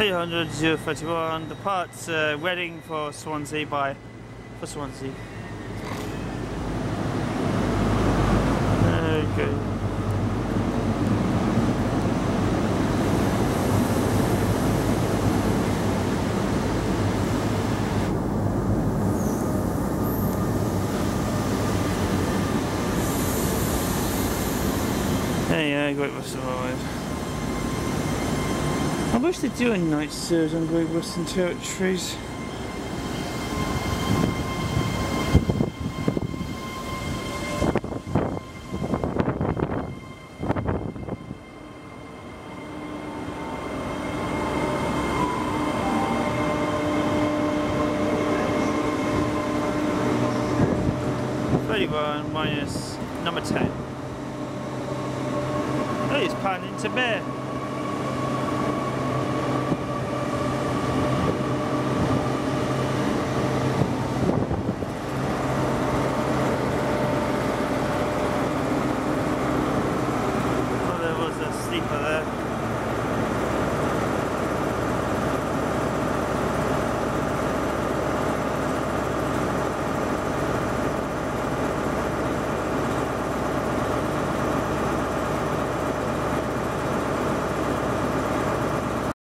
800 031, the parts uh, Reading for Swansea by for Swansea. Okay. Hey, yeah, Great Western Railway. I wish they'd do a night series on Great Western Territories. Minus number ten. Oh, it's Paddington Bear.